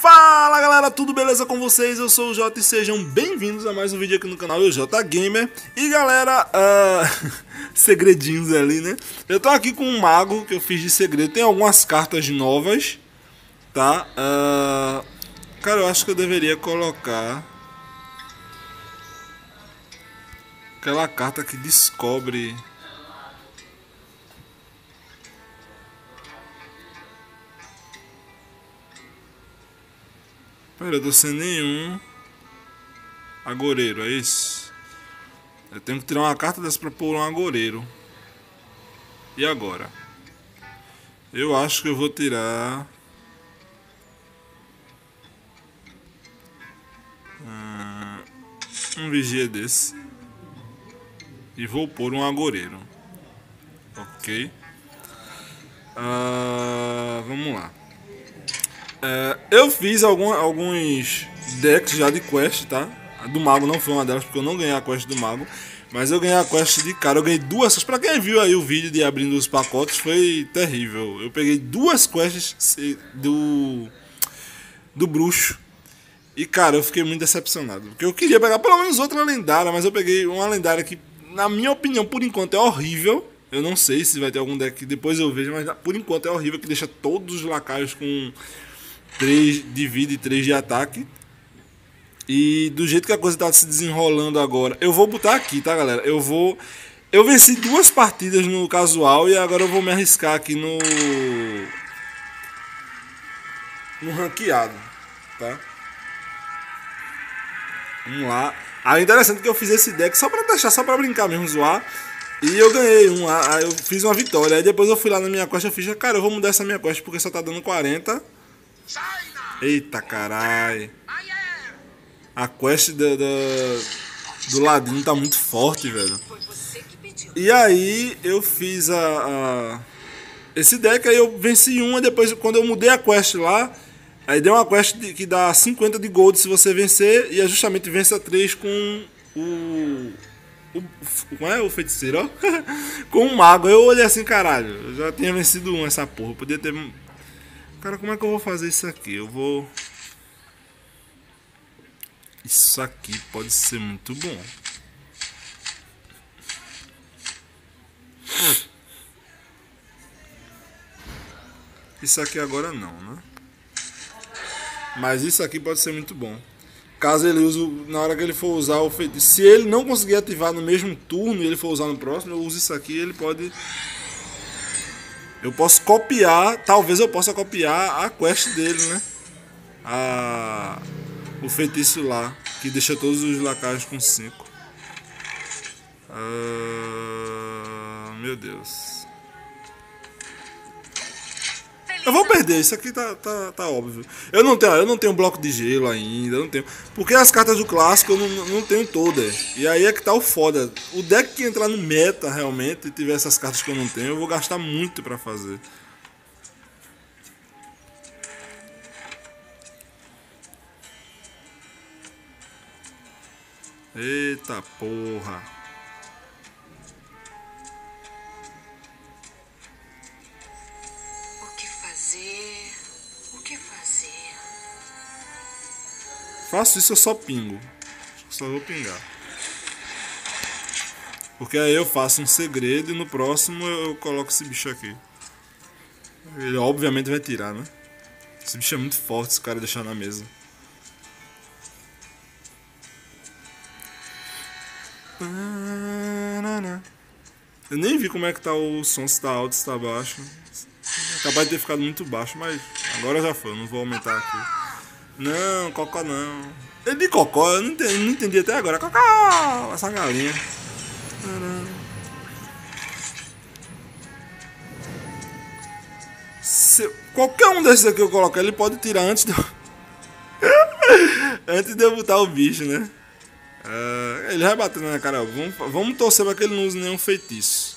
Fala galera, tudo beleza com vocês? Eu sou o Jota e sejam bem-vindos a mais um vídeo aqui no canal Eu Jota Gamer E galera, uh, segredinhos ali né Eu tô aqui com um mago que eu fiz de segredo Tem algumas cartas novas Tá? Uh, cara, eu acho que eu deveria colocar Aquela carta que descobre Pera, eu tô sem nenhum agoreiro, é isso? Eu tenho que tirar uma carta dessa pra pôr um agoreiro. E agora? Eu acho que eu vou tirar... Ah, um vigia desse. E vou pôr um agoreiro. Ok. Uh, vamos lá. É, eu fiz algum, alguns decks já de quest, tá? A do mago não foi uma delas porque eu não ganhei a quest do mago. Mas eu ganhei a quest de cara, eu ganhei duas. Pra quem viu aí o vídeo de abrindo os pacotes, foi terrível. Eu peguei duas quests do. do bruxo. E cara, eu fiquei muito decepcionado. Porque eu queria pegar pelo menos outra lendária, mas eu peguei uma lendária que, na minha opinião, por enquanto é horrível. Eu não sei se vai ter algum deck depois eu vejo, mas por enquanto é horrível que deixa todos os lacaios com 3 de vida e 3 de ataque. E do jeito que a coisa está se desenrolando agora, eu vou botar aqui, tá, galera? Eu vou. Eu venci duas partidas no casual e agora eu vou me arriscar aqui no. No ranqueado, tá? Vamos lá. Ah, interessante que eu fiz esse deck só pra deixar, só pra brincar mesmo, zoar. E eu ganhei um, aí eu fiz uma vitória. Aí depois eu fui lá na minha quest e fiz, cara, eu vou mudar essa minha quest porque só tá dando 40. Eita caralho. A quest do, do, do ladinho tá muito forte, velho. E aí eu fiz a, a, esse deck, aí eu venci uma, depois quando eu mudei a quest lá, aí deu uma quest de, que dá 50 de gold se você vencer, e é justamente vença 3 com o. O, como é o feiticeiro, com um mago. Eu olhei assim, caralho, eu já tinha vencido um essa porra. Podia ter Cara, como é que eu vou fazer isso aqui? Eu vou... Isso aqui pode ser muito bom. Isso aqui agora não, né? Mas isso aqui pode ser muito bom. Caso ele use, na hora que ele for usar o feitiço. Se ele não conseguir ativar no mesmo turno e ele for usar no próximo, eu uso isso aqui ele pode eu posso copiar, talvez eu possa copiar a quest dele, né? A, o feitiço lá, que deixa todos os lacaios com 5. Ah, meu Deus. Eu vou perder, isso aqui tá, tá, tá óbvio. Eu não tenho, eu não tenho bloco de gelo ainda, não tenho. Porque as cartas do clássico eu não, não tenho todas. E aí é que tá o foda. O deck que entrar no meta realmente e tiver essas cartas que eu não tenho, eu vou gastar muito pra fazer. Eita porra. Faço isso, eu só pingo. Só vou pingar. Porque aí eu faço um segredo e no próximo eu coloco esse bicho aqui. Ele obviamente vai tirar, né? Esse bicho é muito forte, esse cara deixar na mesa. Eu nem vi como é que tá o som, se tá alto, se tá baixo. Capaz de ter ficado muito baixo, mas agora já foi, não vou aumentar aqui. Não, cocó não. Eu de cocó, eu não entendi, não entendi até agora. Cocó! Essa galinha. Se, qualquer um desses aqui eu colocar, ele pode tirar antes de antes de eu botar o bicho, né? Uh, ele vai bater na cara. Vamos, vamos torcer pra que ele não use nenhum feitiço.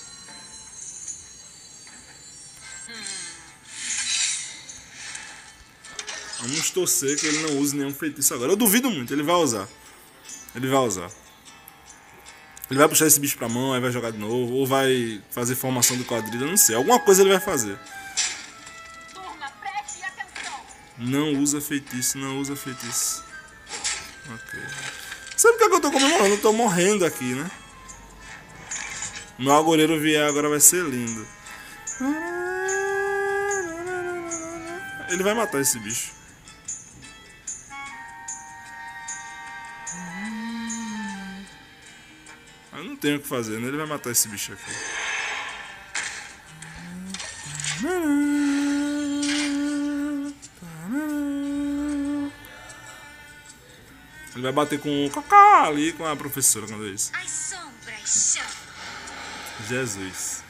Torcer que ele não use nenhum feitiço agora. Eu duvido muito, ele vai usar. Ele vai usar. Ele vai puxar esse bicho pra mão, aí vai jogar de novo, ou vai fazer formação do quadrilha, não sei. Alguma coisa ele vai fazer. Não usa feitiço, não usa feitiço. Ok. Sabe o que, é que eu tô comemorando? Eu tô morrendo aqui, né? Meu agoureiro vier agora vai ser lindo. Ele vai matar esse bicho. Eu não tenho o que fazer, né? Ele vai matar esse bicho aqui. Ele vai bater com o Cacá ali com a professora quando é isso. Jesus.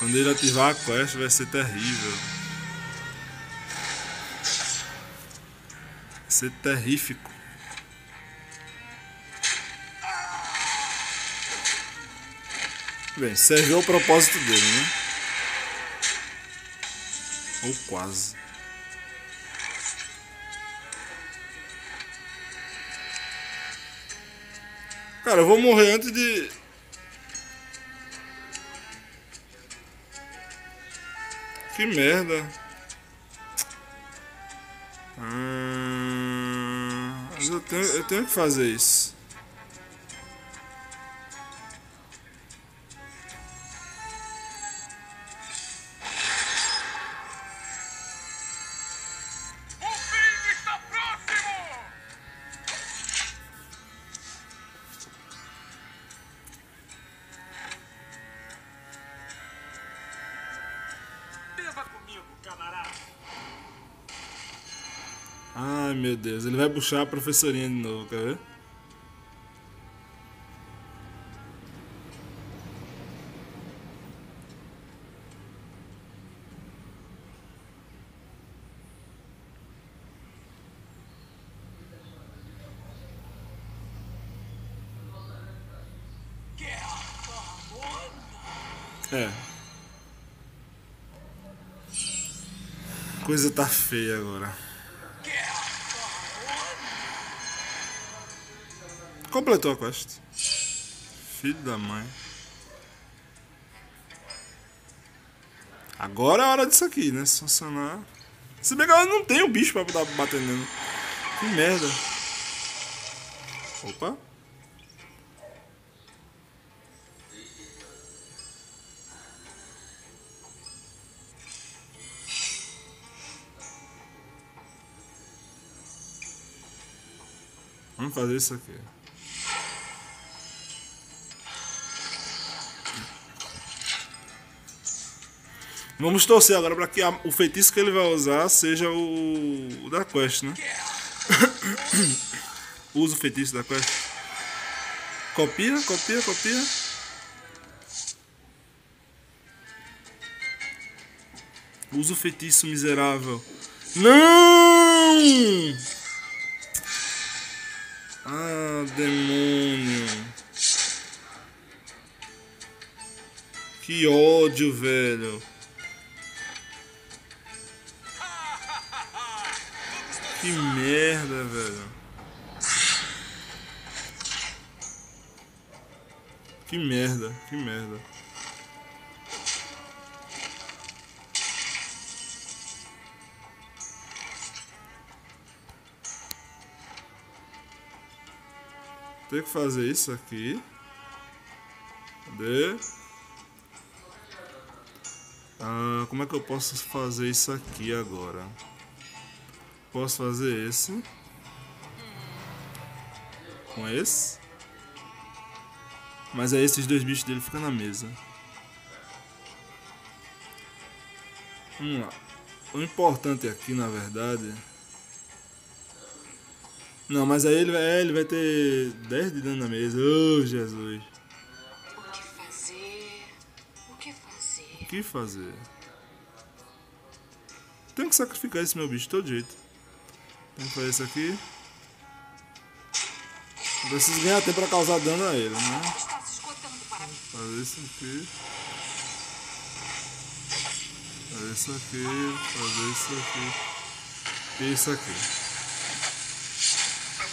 Quando ele ativar a quest vai ser terrível. Ser terrífico. Bem, serviu o propósito dele, né? Ou quase. Cara, eu vou morrer antes de. Que merda. Eu tenho, eu tenho que fazer isso. Meu Deus, ele vai puxar a professorinha de novo, quer ver? É. Coisa tá feia agora. Completou a quest. Filho da mãe. Agora é a hora disso aqui, né? Se funcionar. Se bem que ela não tem o bicho pra dar batendo nele. Que merda. Opa. Vamos fazer isso aqui. Vamos torcer agora para que a- o feitiço que ele vai usar seja o, o da quest, né? Usa o feitiço da quest. Copia, copia, copia. Usa o feitiço miserável. Não! Ah, demônio. Que ódio, velho. Que merda, velho. Que merda, que merda. Tem que fazer isso aqui. Cadê? Ah, como é que eu posso fazer isso aqui agora? Posso fazer esse. Com esse. Mas aí esses dois bichos dele ficam na mesa. Vamos lá. O importante aqui, na verdade... Não, mas aí ele vai, é, ele vai ter 10 de dano na mesa. Oh, Jesus. O que fazer? O que fazer? O que fazer? Tenho que sacrificar esse meu bicho de todo jeito. Que fazer isso aqui. Eu preciso ganhar tempo pra causar dano a ele, né? Para. Fazer isso aqui. Fazer isso aqui. Fazer isso aqui. E isso aqui. Para.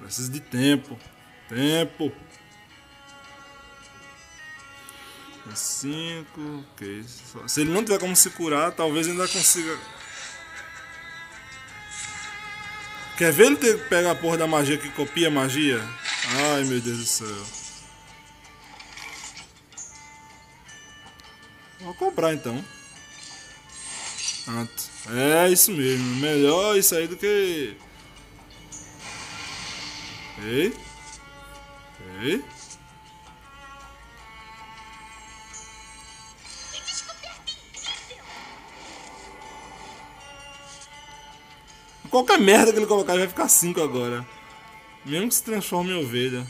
Preciso de tempo. Tempo. Cinco, ok. Só- Se ele não tiver como se curar, talvez ainda consiga. Quer ver ele ter, pega a porra da magia que copia a magia? Ai meu Deus do céu. Vou comprar então. É isso mesmo. Melhor isso aí do que. Ei. Ei. Qualquer merda que ele colocar ele vai ficar 5 agora. Mesmo que se transforme em ovelha.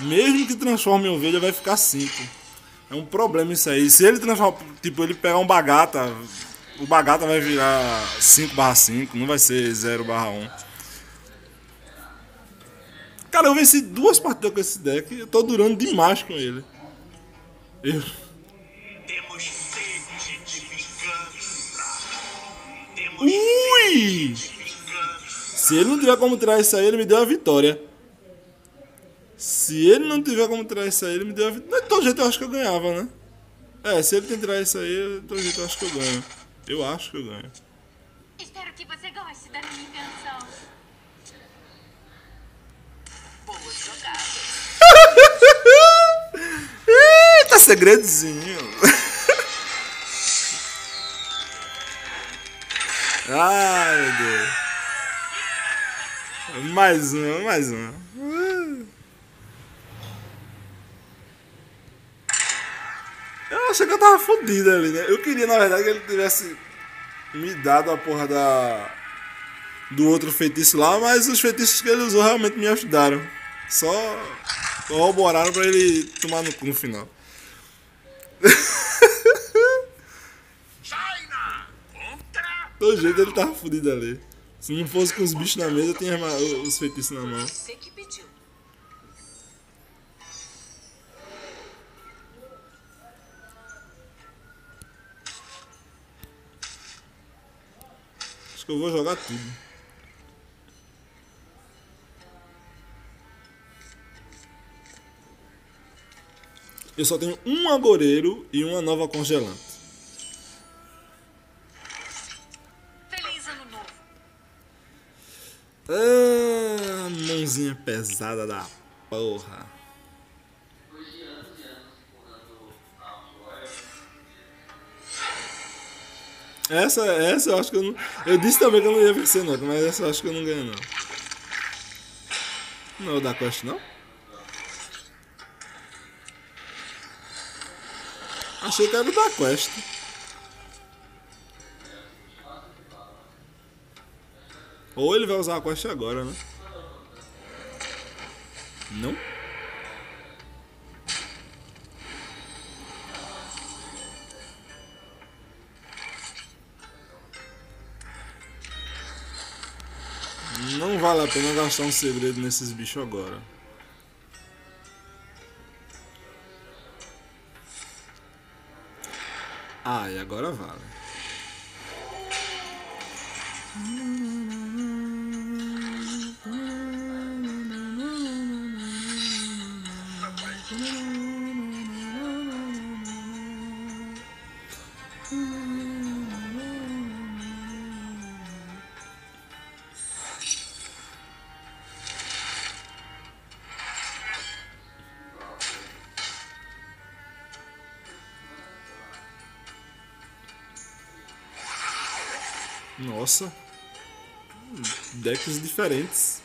Mesmo que transforme em ovelha, vai ficar 5. É um problema isso aí. Se ele transformar, tipo, ele pegar um bagata, o bagata vai virar 5 barra 5, não vai ser 0 barra 1. Cara, eu venci duas partidas com esse deck eu tô durando demais com ele. Eu... Temos sede de Ui! Se ele não tiver como tirar isso aí, ele me deu a vitória. Se ele não tiver como tirar isso aí, ele me deu a vitória. De todo jeito eu acho que eu ganhava, né? É, se ele tirar isso aí, de todo jeito eu acho que eu ganho. Eu acho que eu ganho. Espero que você goste da minha invenção. Boas jogadas. Eita, segredozinho. Ai, meu Deus. Mais uma, mais uma. Eu achei que eu tava fodido ali, né? Eu queria, na verdade, que ele tivesse me dado a porra da. do outro feitiço lá, mas os feitiços que ele usou realmente me ajudaram. Só corroboraram pra ele tomar no cu no final. contra Do jeito ele tava fudido ali. Se não fosse com os bichos na mesa, eu tinha os feitiços na mão. Você que pediu. Acho que eu vou jogar tudo. Eu só tenho um agoreiro e uma nova congelante. Pesada da porra. Essa, essa eu acho que eu não. Eu disse também que eu não ia vencer não, mas essa eu acho que eu não ganho não. Não é o da Quest não? Achei que era o da Quest. Ou ele vai usar a Quest agora, né? Não? Não vale a pena gastar um segredo nesses bichos agora. Ah, e agora vale. Nossa. Decks diferentes.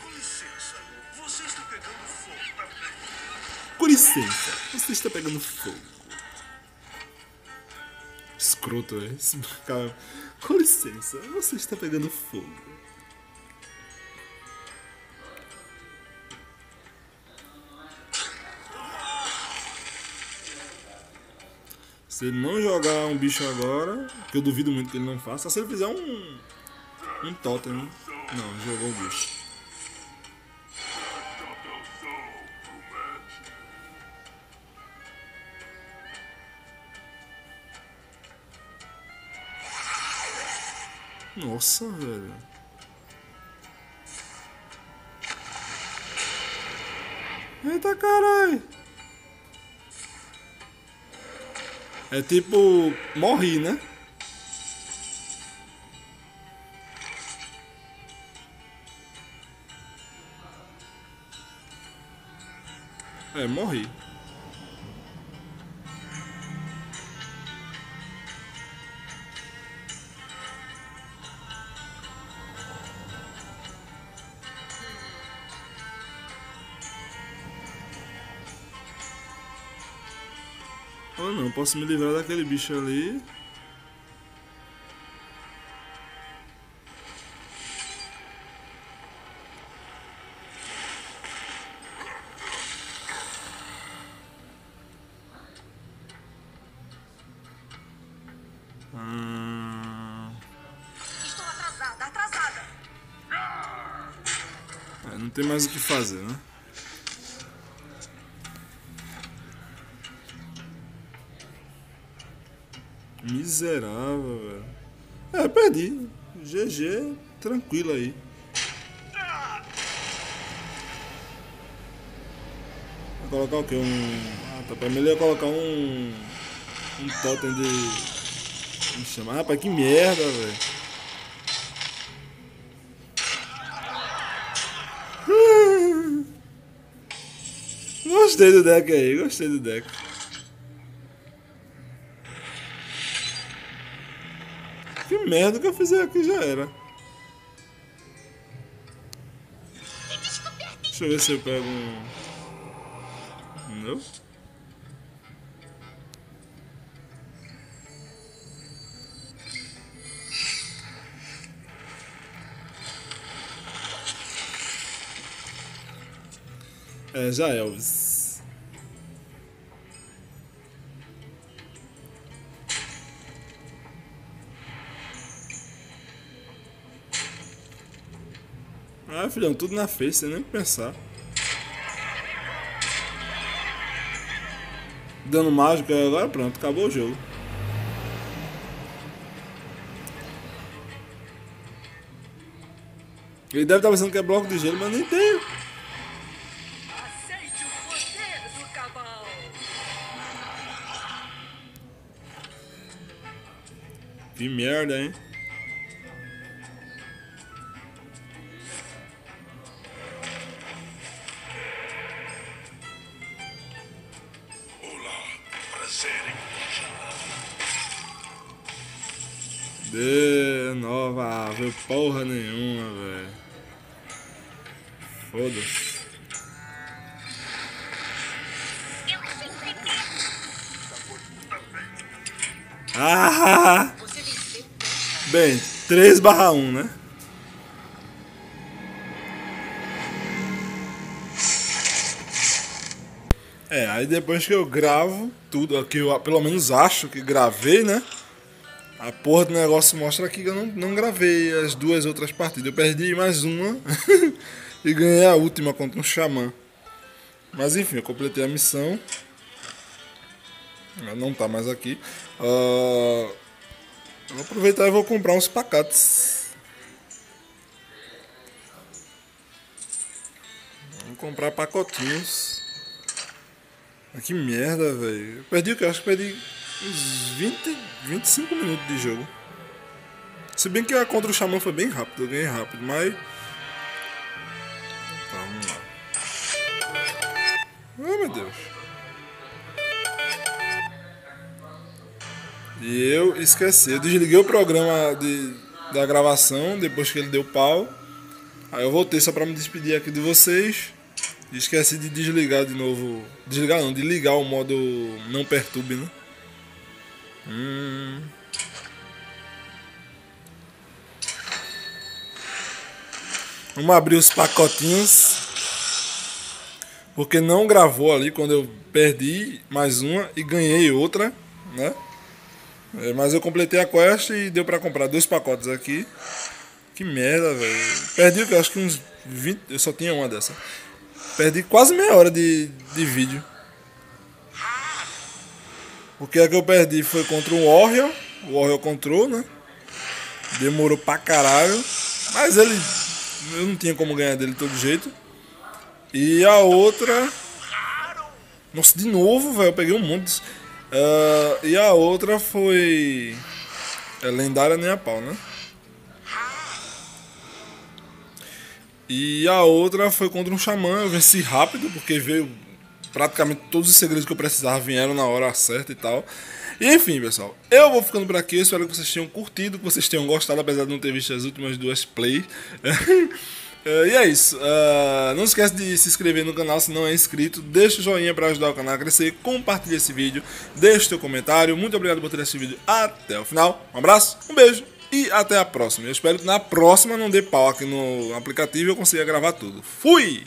Com licença, você está pegando fogo também. Com licença, você está pegando fogo. Escroto, é. Com licença, você está pegando fogo. Se ele não jogar um bicho agora, que eu duvido muito que ele não faça, se ele fizer um. Um totem. Né? Não, jogou o bicho. Nossa, velho. Eita caralho! É tipo. Morri, né? É, morri. Ou não, posso me livrar daquele bicho ali. Hum, Estou atrasada, atrasada. é, não tem mais o que fazer, né? Miserável, velho. É, perdi. GG, tranquilo aí. Vou colocar o quê? Um. Ah, tá. Pra ia colocar um. Um totem de. Me chama. Rapaz, que merda, velho. Gostei do deck aí, gostei do deck. Que merda que eu fizer aqui já era. Deixa eu ver se eu pego um. Não? É, já Elvis. Filhão, tudo na face, sem nem pensar. Dando mágico agora, pronto, acabou o jogo. Ele deve estar pensando que é bloco de gelo, mas nem tem. Que merda, hein? Nova, viu porra nenhuma, velho. Foda-se. Ah! Bem, 3 barra 1, né? É, aí depois que eu gravo tudo, aqui eu pelo menos acho que gravei, né? A porra do negócio mostra que eu não, não gravei as duas outras partidas. Eu perdi mais uma e ganhei a última contra um xamã. Mas enfim, eu completei a missão. Ela não tá mais aqui. Eu vou aproveitar e vou comprar uns pacates. Vou comprar pacotinhos. Ah, que merda, velho. Perdi o que? Eu acho que perdi uns 20, 25 minutos de jogo. Se bem que a contra o Xamã foi bem rápido, eu ganhei rápido, mas. Vamos lá. Oh meu Deus. E eu esqueci. Eu desliguei o programa de, da gravação depois que ele deu pau. Aí eu voltei só pra me despedir aqui de vocês. E esqueci de desligar de novo. Desligar não, de ligar o modo não perturbe, né? Hum. Vamos abrir os pacotinhos. Porque não gravou ali quando eu perdi mais uma e ganhei outra, né? É, mas eu completei a quest e deu pra comprar dois pacotes aqui. Que merda, velho. Perdi, acho que uns 20. Eu só tinha uma dessa. Perdi quase meia hora de, de vídeo. Porque a que eu perdi foi contra o Warrior. O Warrior control, né? Demorou pra caralho. Mas ele. Eu não tinha como ganhar dele de todo jeito. E a outra. Nossa, de novo, velho. Eu peguei um monte. Ah, e a outra foi. É lendária nem a pau, né? E a outra foi contra um xamã. Eu venci rápido, porque veio praticamente todos os segredos que eu precisava vieram na hora certa e tal. E enfim, pessoal, eu vou ficando por aqui. Espero que vocês tenham curtido, que vocês tenham gostado, apesar de não ter visto as últimas duas plays. Eh, e é isso. Ah, não esquece de se inscrever no canal se não é inscrito. Deixa o joinha para ajudar o canal a crescer. Compartilhe esse vídeo. Deixe seu comentário. Muito obrigado por ter esse vídeo até o final. Um abraço, um beijo e até a próxima. Eu espero que na próxima não dê pau aqui no aplicativo e eu consiga gravar tudo. Fui!